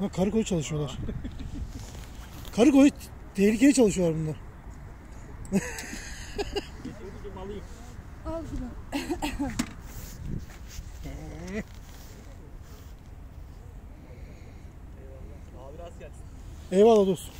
Ha, karı koyu çalışıyorlar. karı koyu tehlikeli çalışıyorlar bunlar. Getirdim alayım. Al bunu. Eyvallah dostum.